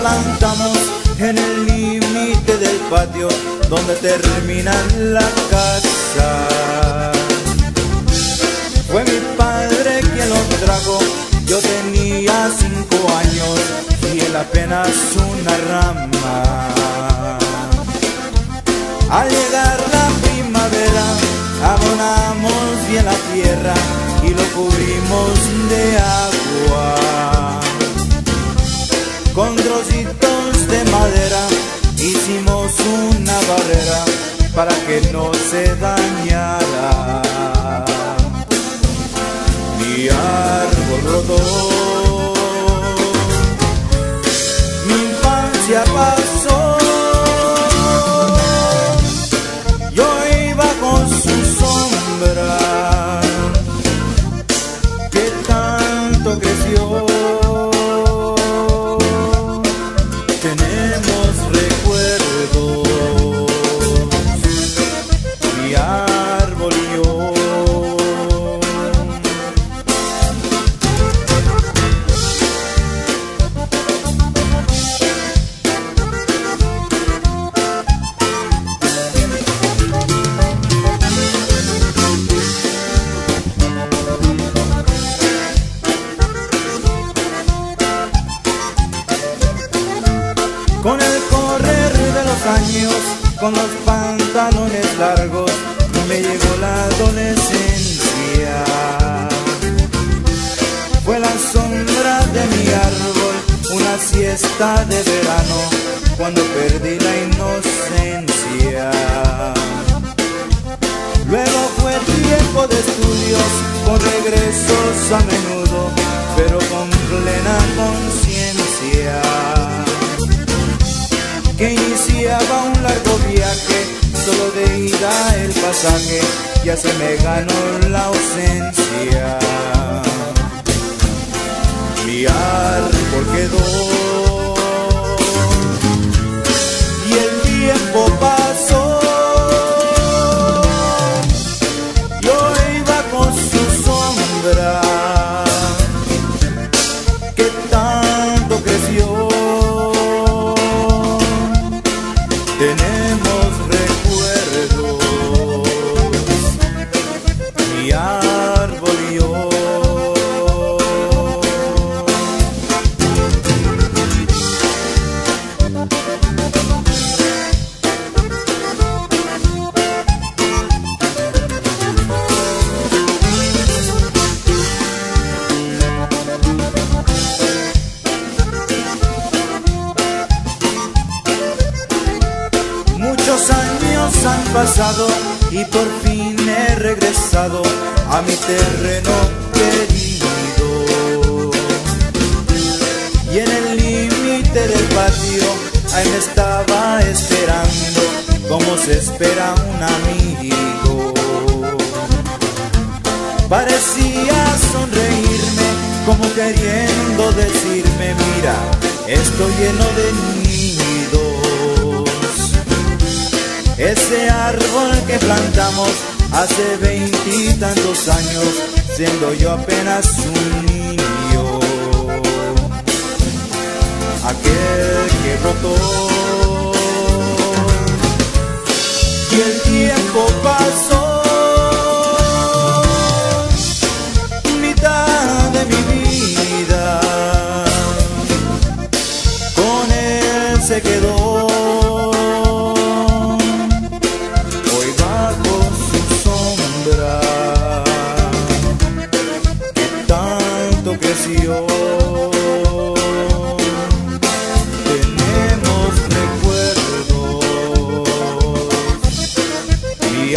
plantamos en el límite del patio donde termina la casa. Fue mi padre quien lo trajo, yo tenía cinco años y él apenas una rama. Al llegar la primavera, abonamos bien la tierra y lo cubrimos de agua. Con trocitos de madera hicimos una barrera para que no se dañara. Mi árbol roto, Con el correr de los años, con los pantalones largos, me llegó la adolescencia. Fue la sombra de mi árbol, una siesta de verano, cuando perdí la inocencia. Luego fue tiempo de estudios, con regresos a menudo, ya se me ganó la ausencia. Yo. Pasado y por fin he regresado a mi terreno querido. Y en el límite del patio, ahí me estaba esperando como se espera un amigo. Parecía sonreírme como queriendo decirme, mira, estoy lleno de nidos. Ese árbol que plantamos hace veintitantos años, siendo yo apenas un niño. Aquel que brotó y el tiempo pasó. Tenemos recuerdos. Y